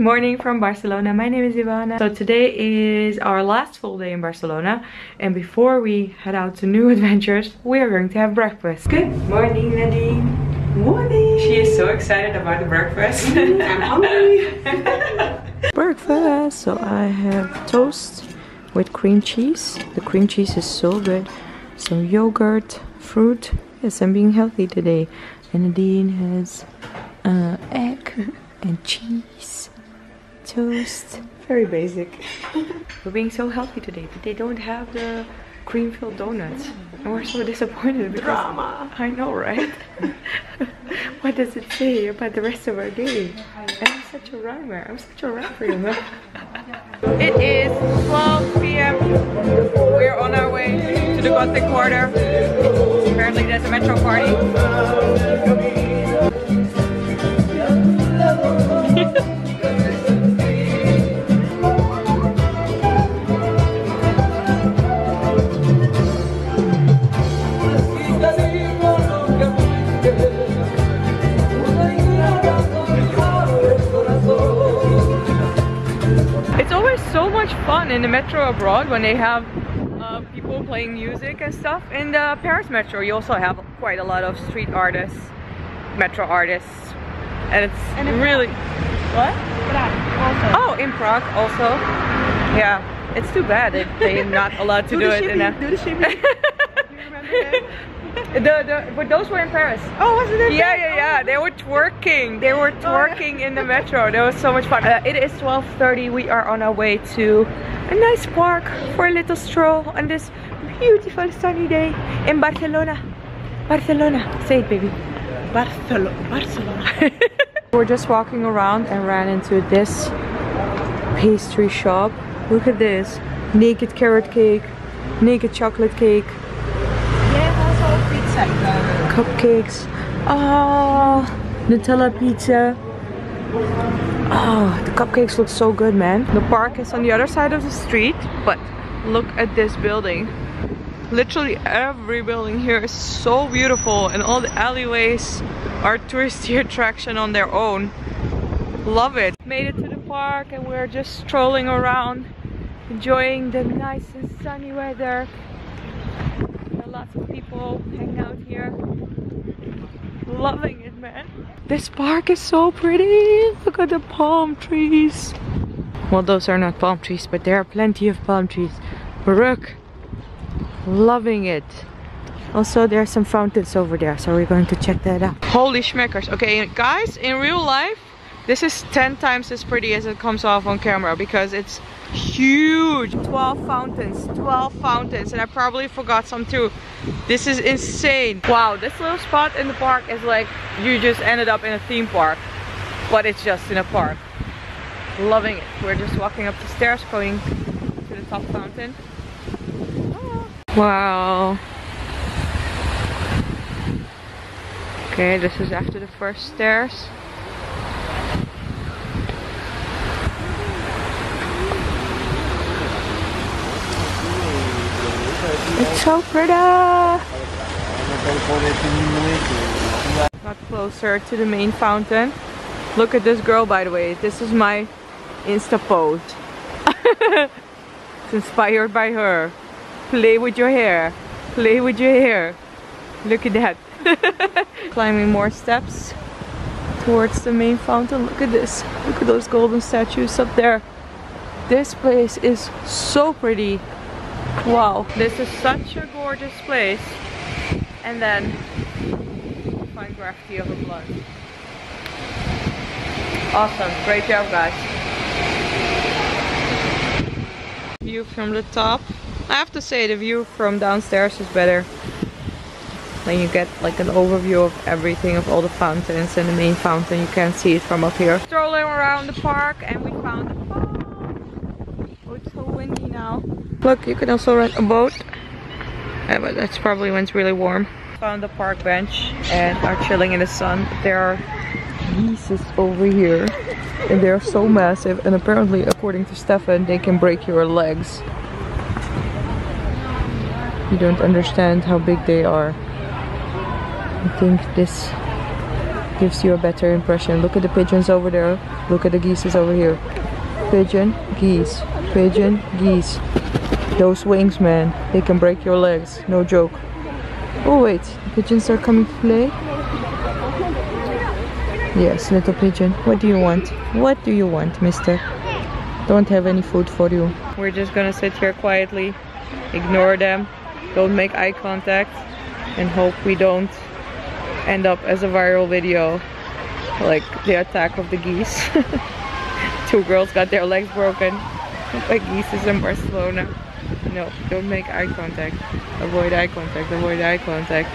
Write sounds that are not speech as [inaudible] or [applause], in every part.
morning from Barcelona. My name is Ivana. So today is our last full day in Barcelona. And before we head out to new [laughs] adventures, we are going to have breakfast. Good morning, Nadine. Morning! She is so excited about the breakfast. [laughs] I'm hungry! [laughs] breakfast! So I have toast with cream cheese. The cream cheese is so good. Some yogurt, fruit. Yes, I'm being healthy today. And Nadine has uh, egg and cheese, toast. Very basic. [laughs] We're being so healthy today, but they don't have the cream-filled donuts. And we're so disappointed because Drama. I know, right? [laughs] what does it say about the rest of our day? I'm such a rhymer. I'm such a rapper, you know. [laughs] it is 12 p.m. We're on our way to the Gothic Quarter. Apparently there's a metro party. In the metro abroad when they have uh, people playing music and stuff. In the Paris metro, you also have quite a lot of street artists, metro artists, and it's And really what? Also. Oh, in Prague also. Yeah, it's too bad that they're not allowed to do, the it in a. Do the shimmy. [laughs] Do you remember that? The, the, but those were in Paris. Oh, was it in Yeah, Paris? yeah, yeah. They were twerking. They were Oh, yeah. twerking in the metro. That was so much fun. Uh, it is 12:30. We are on our way to a nice park for a little stroll on this beautiful sunny day in Barcelona. Barcelona. Say it, baby. Barcelona. Barcelona. [laughs] We're just walking around and ran into this pastry shop. Look at this. Naked carrot cake, naked chocolate cake, yeah, also pizza. uh, cupcakes. Oh, Nutella pizza. Oh, the cupcakes look so good, man. The park is on the other side of the street, but look at this building. Literally every building here is so beautiful and all the alleyways are touristy [laughs] attraction on their own. Love it. Made it to the park and we're just strolling around, enjoying the nice and sunny weather. Lots of people hanging out here. Loving it, man. This park is so pretty. Look at the palm trees. Well, those are not palm trees, but there are plenty of palm trees. Baruch, loving it. Also, there are some fountains over there, so we're going to check that out. Holy schmeckers. Okay, guys, in real life, this is 10 times as pretty as it comes off on camera because it's huge. 12 fountains, 12 fountains, and I probably forgot some too. This is insane. Wow, this little spot in the park is like you just ended up in a theme park, but it's just in a park. Loving it. We're just walking up the stairs going to the top fountain. Wow. Okay, this is after the first stairs. It's so pretty! Got closer to the main fountain. Look at this girl by the way. This is my Insta pose. it's inspired by her. Play with your hair. Play with your hair. Look at that. [laughs] Climbing more steps towards the main fountain. Look at this. Look at those golden statues up there. This place is so pretty. Wow, this is such a gorgeous place. And then find graffiti of a blood. Awesome, great job guys. View from the top. I have to say the view from downstairs is better. Then you get like an overview of everything, of all the fountains and the main fountain. You can't see it from up here. Strolling around the park and we found a boat. Oh, it's so windy now. Look, you can also rent a boat. Yeah, but that's probably when it's really warm. Found a park bench and are chilling in the sun. There are geese over here and they're so massive and apparently according to Stefan they can break your legs. You don't understand how big they are. I think this gives you a better impression. Look at the pigeons over there. Look at the geese over here. Pigeon, geese, pigeon, geese. Those wings, man, they can break your legs. No joke. Oh wait, the pigeons are coming to play. Yes, little pigeon. What do you want? What do you want, mister? Don't have any food for you. We're just gonna sit here quietly, ignore them, don't make eye contact, and hope we don't end up as a viral video like the attack of the geese. [laughs] Two girls got their legs broken by geese in Barcelona. No, don't make eye contact. Avoid eye contact, avoid eye contact.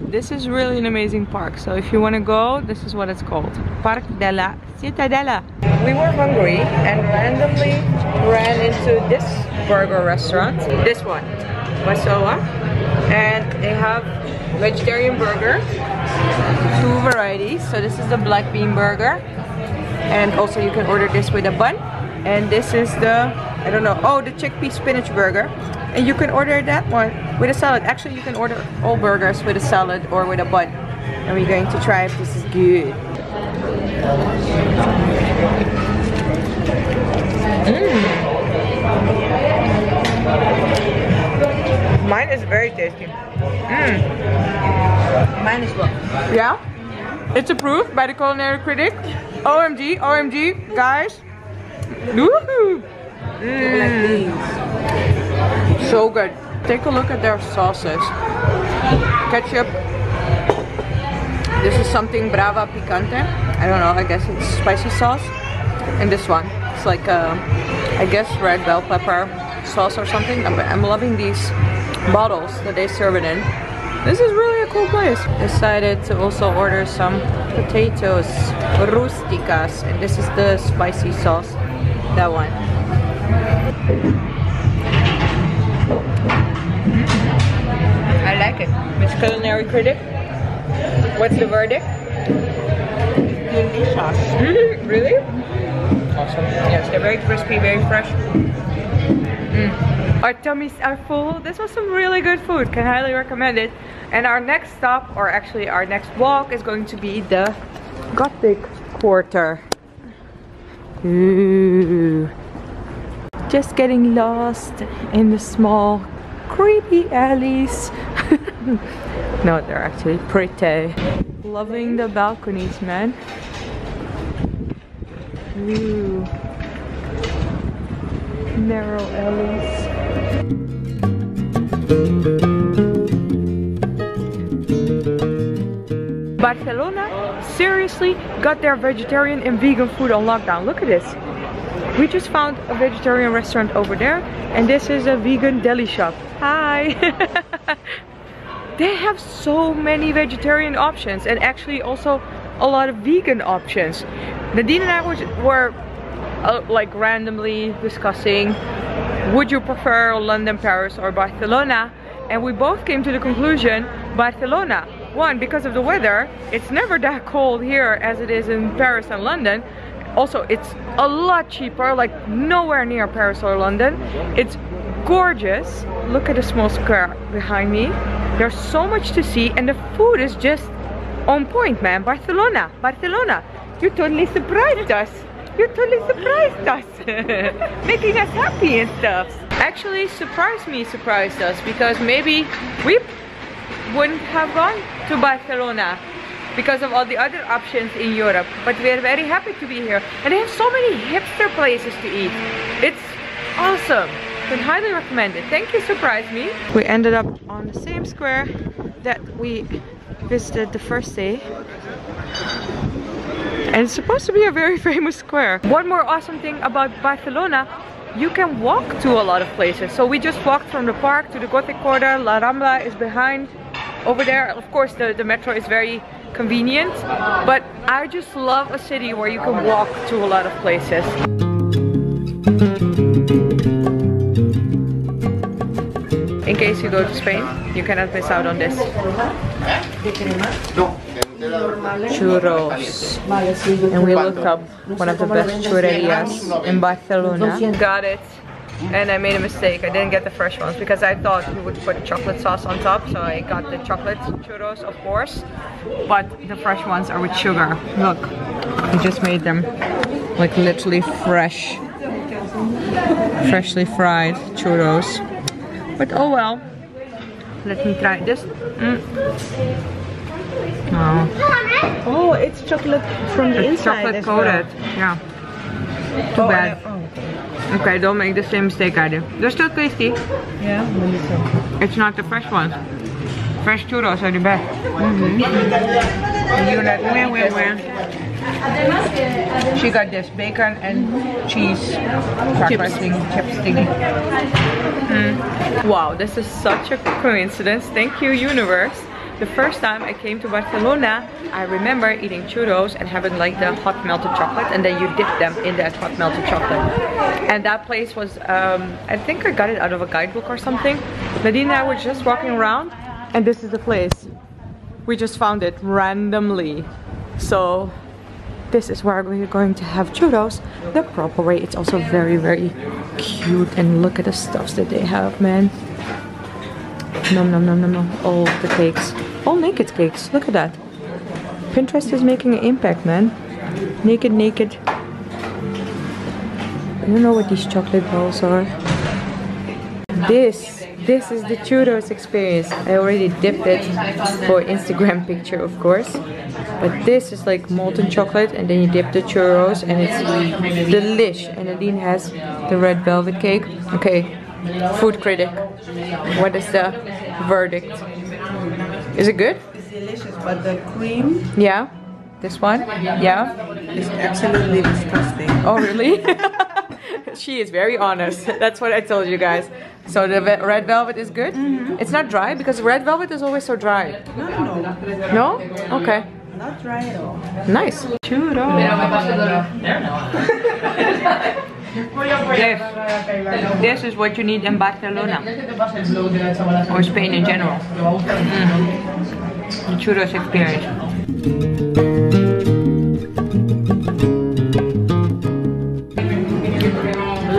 [laughs] this is really an amazing park. So if you want to go, this is what it's called. Parc de la Ciutadella. We were hungry and randomly ran into this burger restaurant. This one, Masoa. And they have vegetarian burger, two varieties. So this is the black bean burger. And also you can order this with a bun. And this is the I don't know. Oh, the chickpea spinach burger. And you can order that one with a salad. Actually, you can order all burgers with a salad or with a bun. And we're going to try if this is good. Mm. Mine is very tasty. Mm. Mine as well. Yeah? It's approved by the culinary critic. OMG, OMG, guys. Woohoo! Mm. So good. Take a look at their sauces. Ketchup. This is something Brava Picante. I don't know, I guess it's spicy sauce. And this one, it's like a, I guess red bell pepper sauce or something. I'm, I'm loving these bottles that they serve it in. This is really a cool place. Decided to also order some potatoes, rusticas, and this is the spicy sauce. That one. I like it. Miss Culinary Critic, what's the verdict? Delicious. Mm, really? Awesome. Yes, they're very crispy, very fresh. Mm. Our tummies are full. This was some really good food. Can highly recommend it. And our next stop, or actually our next walk, is going to be the Gothic Quarter. Ooh. Just getting lost in the small, creepy alleys. [laughs] no, they're actually pretty. Loving the balconies, man. Ooh. Narrow alleys. Barcelona seriously got their vegetarian and vegan food on lockdown. Look at this. We just found a vegetarian restaurant over there and this is a vegan deli shop. Hi! [laughs] they have so many vegetarian options and actually also a lot of vegan options. Nadine and I was, were uh, like randomly discussing would you prefer London, Paris or Barcelona? And we both came to the conclusion Barcelona. One, because of the weather, it's never that cold here as it is in Paris and London. Also, it's a lot cheaper, like nowhere near Paris or London. It's gorgeous. Look at the small square behind me. There's so much to see and the food is just on point, man. Barcelona, Barcelona. You totally surprised us. You totally surprised us. [laughs] Making us happy and stuff. Actually, surprised me, surprised us because maybe we wouldn't have gone to Barcelona because of all the other options in Europe. But we are very happy to be here. And they have so many hipster places to eat. It's awesome. Can highly recommend it. Thank you, surprise me. We ended up on the same square that we visited the first day. And it's supposed to be a very [laughs] famous square. One more awesome thing about Barcelona you can walk to a lot of places. So we just walked from the park to the Gothic Quarter. La Rambla is behind over there. Of course, the, the metro is very convenient. But I just love a city where you can walk to a lot of places. In case you go to Spain, you cannot miss out on this. Churros. And we looked up one of the best churrerias in Barcelona. Got it. And I made a mistake. I didn't get the fresh ones because I thought we would put chocolate sauce on top. So I got the chocolate churros, of course. But the fresh ones are with sugar. Look, I just made them like literally fresh. Freshly fried churros. But oh well. Let me try this. Mm. Oh, Oh, it's chocolate from the it's inside chocolate coated. well. Yeah. Too Oh, bad. I- oh, okay. Don't make the same mistake I did. They're still tasty. Yeah, let me see. It's not the fresh ones. Fresh churros are the best. Mm-hmm. You not where, where, where? She got this bacon and cheese chocolate thing, chips thingy. Mm. Wow, this is such a coincidence. Thank you, universe. The first time I came to Barcelona, I remember eating churros and having like the hot melted chocolate and then you dip them in that hot melted chocolate. And that place was, um, I think I got it out of a guidebook or something. Nadine and I were just walking around and this is the place. We just found it randomly. So this is where we're going to have churros the proper way. It's also very, very cute and look at the stuffs that they have, man. Nom nom nom nom nom. All the cakes. All naked cakes. Look at that. Pinterest is making an impact, man. Naked, naked. I don't know what these chocolate balls are. This, this is the churros experience. I already dipped it for Instagram picture, of course. But this is like molten chocolate and then you dip the churros and it's delish. And Nadine has the red velvet cake. Okay, food critic. What is the verdict? Is it good? It's delicious, but the cream Yeah. This one? Yeah. is absolutely disgusting. Oh, really? [laughs] she is very honest. That's what I told you guys. So the ve- red velvet is good? Mm-hmm. It's not dry because red velvet is always so dry. No, no, no. No? Okay. Not dry at all. Nice. Churro. [laughs] This, this is what you need in Barcelona or Spain in general. Mm. Churros experience.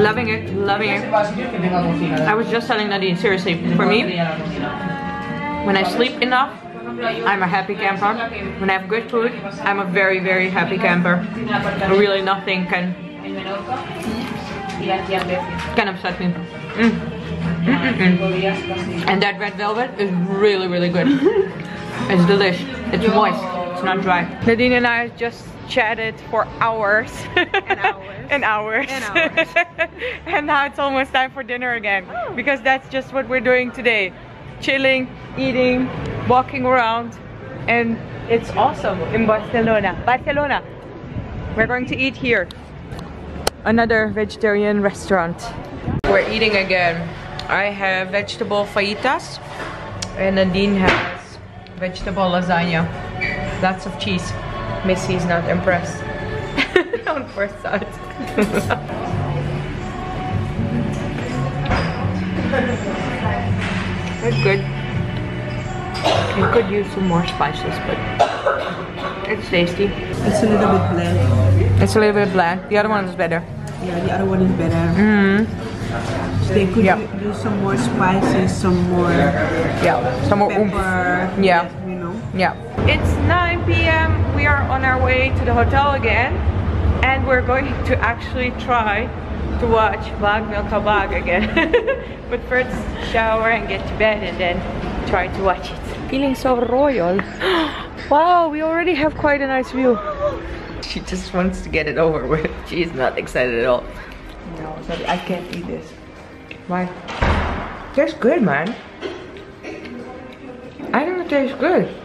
Loving it, loving it. I was just telling Nadine, seriously, for me, when I sleep enough, I'm a happy camper. When I have good food, I'm a very, very happy camper. Really nothing can can upset me. Mm. Mm, mm, mm. And that red velvet is really, really good. it's delicious. It's moist. It's not dry. Nadine and I just chatted for hours. And [laughs] hours. and hours. And hours. [laughs] and now it's almost time for dinner again. Because that's just what we're doing today. Chilling, eating, walking around. And it's awesome in Barcelona. Barcelona. We're going to eat here another vegetarian restaurant. We're eating again. I have vegetable fajitas and Nadine has vegetable lasagna. Lots of cheese. Missy's not impressed. [laughs] On first sight. [laughs] it's good. You could use some more spices, but it's tasty. It's a little bit bland. It's a little bit bland. The other one is better. Yeah, the other one is better. Mm. So they could Yeah. u- use some more spices, some more Yeah, some more oomph. pepper. Yeah. You know. Yeah. It's 9 p.m. We are on our way to the hotel again. And we're going [laughs] to actually try to watch Bhaag Milkha Bhaag again. [laughs] but first shower and get to bed and then try to watch it. Feeling so royal. wow, we already have quite a nice view. She just wants to get it over with. She's not excited at all. No, sorry, I can't eat this. Why? Tastes good, man. I think it tastes good.